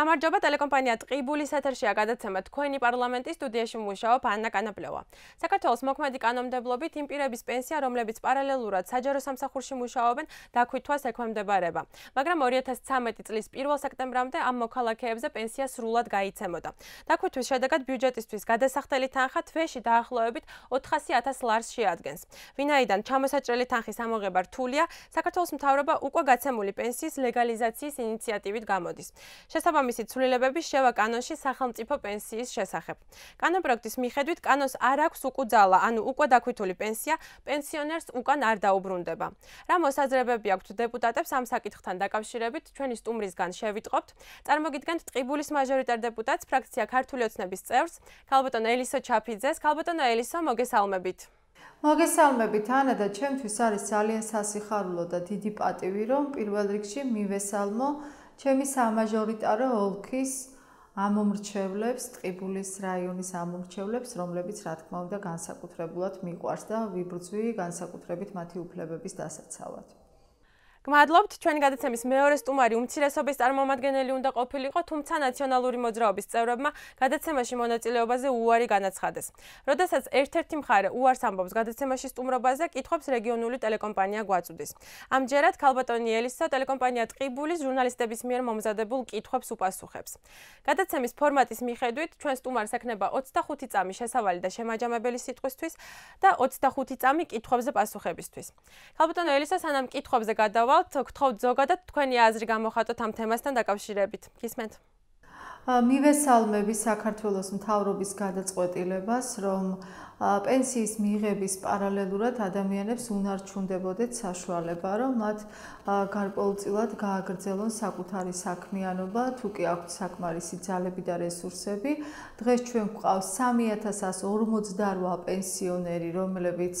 გამარჯობა ტელეკომპანია ტყიბულის ეთერშია გადაცემა თქვენი პარლამენტის სტუდიაში მუშაობ ანნა კანაპლევა. საქართველოს მოქმედი კანონმდებლობით იმ პირების პენსია, რომლებიც პარალელურად საჯარო სამსახურში მუშაობენ, დაქვითვას ექვემდებარება. მაგრამ 2013 წლის 1 სექტემბრამდე ამ მოქალაქეებზე პენსია სრულად გაიცემოდა. დაქვითვის შედეგად ბიუჯეტისთვის გადასახდელი თანხა თვეში დაახლოებით 400000 ლარს შეადგენს. ვინაიდან ჩამოსაჭრელი თანხის ამოღება რთულია, საქართველოს მთავრობა უკვე გაცემული პენსიის ლეგალიზაციის ინიციატივით გამოდის. შესაბამისად შესაბამისი ცვლილებები შევა კანონში სახელმწიფო პენსიის შესახებ. კანონპროექტის მიხედვით კანონს არ აქვს უკუძალა, ანუ უკვე დაქვითული პენსია პენსიონერს უკან არ დაუბრუნდება. რა მოსაზრებები აქვთ დეპუტატებს ამ საკითხთან დაკავშირებით, ჩვენი სტუმრისგან შევიტყობთ. წარმოგიდგენთ ტყიბულის მაჟორიტარ დეპუტატს, ფრაქცია ქართული ოცნების წევრს, ქალბატონ ელისო ჩაფიძეს. ქალბატონო ელისო, მოგესალმებით. მოგესალმებით ანა და ჩემთვის არის ძალიან სასიხარულო და დიდი პატივი რომ პირველ რიგში მივესალმო ჩემი სამაჟორიტარო ოლქის ამომრჩევლებს, ტყიბულის რაიონის ამომრჩევლებს, რომლებიც რა თქმა უნდა განსაკუთრებულად მიყვარს და ვიბრძვი განსაკუთრებით მათი უფლებების დასაცავად. გმადლობთ ჩვენი გადაცემის მეორე სტუმარი უმცირესობის წარმომადგენელი უნდა ყოფილიყო თუმცა ნაციონალური მოძრაობის წევრებმა გადაცემაში მონაწილეობაზე უარი განაცხადეს. როდესაც ერთ-ერთი მხარე უარს ამბობს გადაცემაში სტუმრობაზე, კითხობს რეგიონული ტელეკომპანია გვაწუდის. ამჯერად ქალბატონი ელისო ტელეკომპანია ტყიბულის ჟურნალისტების მიერ მომზადებულ კითხვებს უპასუხებს. გადაცემის ფორმატის მიხედვით ჩვენ სტუმარს ექნება 25 წამი შესავალი და შემაჯამებელი სიტყვისთვის და 25 წამი კითხვებზე პასუხებისთვის. ქალბატონო ელისო სანამ კითხვებზე გადავა გთხოვთ, გთხოვთ ზოგადად თქვენი აზრი გამოხატოთ ამ თემასთან დაკავშირებით. გისმენთ? მივესალმები საქართველოს მთავრობის გადაწყვეტილებას, რომ პენსიის მიღების პარალელურად ადამიანებს უნარჩუნდებოდეთ საშუალება, რომ მათ გარკვეულწილად გააგრძელონ საკუთარი საქმიანობა, თუ კი აქვთ საკმარისი ძალები და რესურსები. დღეს ჩვენ გვყავს 3148 პენსიონერი, რომლებიც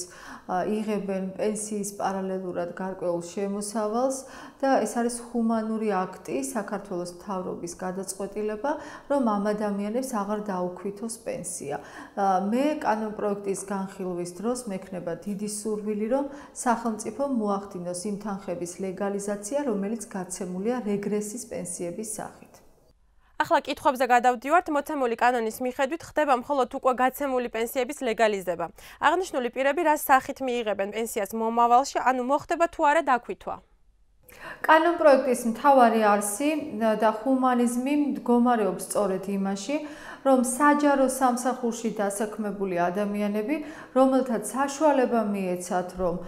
იღებენ პენსიის პარალელურად გარკვეულ შემოსავალს და ეს არის ჰუმანური აქტი საქართველოს მთავრობის გადაწყვეტილება, რომ ამ ადამიანებს აღარ დაუქვითოს პენსია. მე კანონპრო პროექტის განხილვის დროს მექნება დიდი სურვილი, რომ სახელმწიფო მოახდინოს იმ თანხების ლეგალიზაცია, რომელიც გაცემულია რეგრესის პენსიების სახით. ახლა კითხვებზე გადავდივართ, მოცემული კანონის მიხედვით ხდება მხოლოდ უკვე გაცემული პენსიების ლეგალიზება. აღნიშნული პირები რა სახით მიიღებენ პენსიას მომავალში, ანუ მოხდება თუ არა დაქვითვა? კანონ პროექტის მთავარი არსი და ჰუმანიზმი მდგომარეობს სწორედ იმაში, რომ საჯარო სამსახურში დასაქმებული ადამიანები, რომელთაც საშუალება მიეცათ, რომ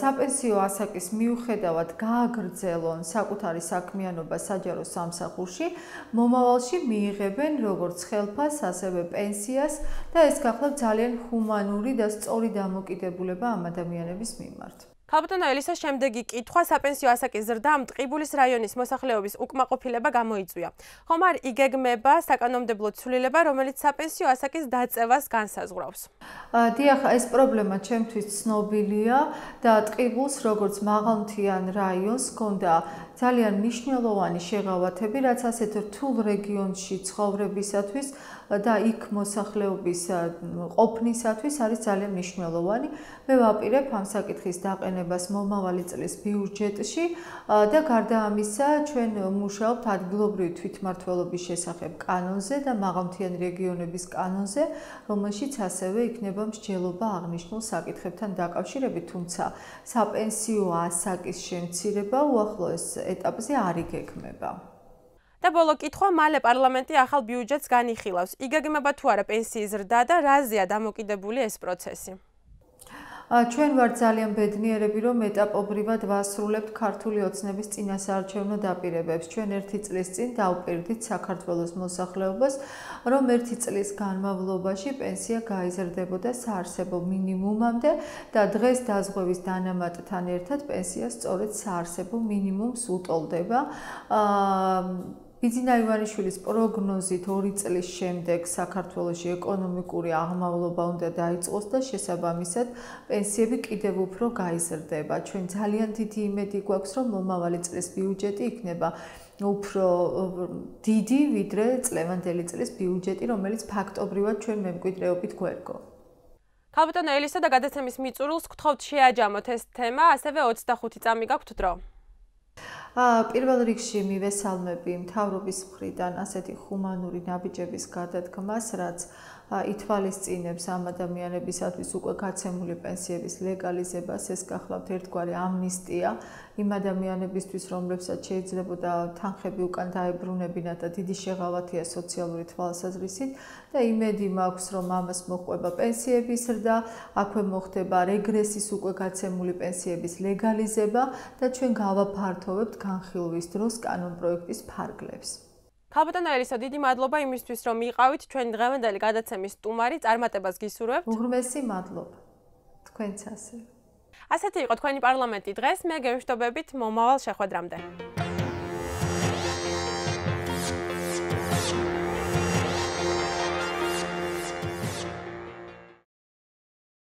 საპენსიო ასაკის მიუხედავად გააგრძელონ საკუთარი საქმიანობა საჯარო სამსახურში, მომავალში მიიღებენ როგორც ხელფას, ასევე პენსიას და ეს გახლავთ ძალიან ჰუმანური და სწორი დამოკიდებულება ამ ადამიანების მიმართ. ქალბატონო ელისას შემდეგი კითხვა საპენსიო ასაკის ზრდა ამ ტყიბულის რაიონის მოსახლეობის უკმაყოფილება გამოიწვია. ხომ არ იგეგმება საკანონმდებლო ცვლილება, რომელიც საპენსიო ასაკის დაწევას განსაზღვრავს? დიახ, ეს პრობლემა ჩემთვის ცნობილია და ტყიბულს როგორც მაღალმთიან რაიონს ჰქონდა ძალიან მნიშვნელოვანი შეღავათები, რაც ასეთ რთულ რეგიონში ცხოვრებისათვის და იქ მოსახლეობის ყოფნისათვის არის ძალიან მნიშვნელოვანი. მე ვაპირებ ამ საკითხის დაყენებას მომავალი წლის ბიუჯეტში და გარდა ამისა, ჩვენ მუშაობთ ადგილობრივი თვითმმართველობის შესახებ კანონზე და მაღალმთიანი რეგიონების კანონზე, რომელშიც ასევე იქნება მსჯელობა აღნიშნულ საკითხებთან დაკავშირებით, თუმცა საპენსიო ასაკის შემცირება უახლოეს ეტაპზე არ იგეგმება. და ბოლო კითხვა, მალე პარლამენტი ახალ ბიუჯეტს განიხილავს. იგეგმება თუ არა პენსიის ზრდა და რაზეა დამოკიდებული ეს პროცესი? ჩვენ ვართ ძალიან ბედნიერები, რომ ეტაპობრივად ვასრულებთ ქართული ოცნების წინასაარჩევნო დაპირებებს. ჩვენ ერთი წლის წინ დავპირდით საქართველოს მოსახლეობას, რომ ერთი წლის განმავლობაში პენსია გაიზრდებოდა საარსებო მინიმუმამდე და დღეს დაზღვევის დანამატთან ერთად პენსია სწორედ საარსებო მინიმუმს უტოლდება. აა ბიძინა ივანიშვილის პროგნოზით 2 წლის შემდეგ საქართველოსი ეკონომიკური აღმავლობა უნდა დაიწყოს და შესაბამისად პენსიები კიდევ უფრო გაიზრდება. ჩვენ ძალიან დიდი იმედი გვაქვს, რომ მომავალი წლის ბიუჯეტი იქნება უფრო დიდი ვიდრე წლევანდელი წლის ბიუჯეტი, რომელიც ფაქტობრივად ჩვენ მემკვიდრეობით გვერგო. ქალბატონ ელისა და გადაცემის მიწურულს გთხოვთ შეაჯამოთ ეს თემა, ასევე 25 წამი გაქვთ დრო. პირველ რიგში მივესალმები მთავრობის მხრიდან ასეთი ჰუმანური ნაბიჯების გადადგმას, რაც ითვალისწინებს ამ ადამიანებისათვის უკვე გაცემული პენსიების ლეგალიზებას, ეს გახლავთ ერთგვარი ამნისტია იმ ადამიანებისთვის, რომლებსაც შეიძლებოდა თანხები უკან დაებრუნებინათ და დიდი შეღავათია სოციალური თვალსაზრისით და იმედი მაქვს, რომ ამას მოყვება პენსიების ზრდა, აქვე მოხდება რეგრესის უკვე გაცემული პენსიების ლეგალიზება და ჩვენ გავაფართოვებთ განხილვის დროს კანონპროექტის ფარგლებს. ქალბატონო ელისო, დიდი მადლობა იმისთვის, რომ იყავით ჩვენ დღევანდელი გადაცემის სტუმარი, წარმატებას გისურვებთ. უღრმესი მადლობა. თქვენც ასე. ასეთი იყო თქვენი პარლამენტი დღეს. მე გემშვიდობებით მომავალ შეხვედრამდე.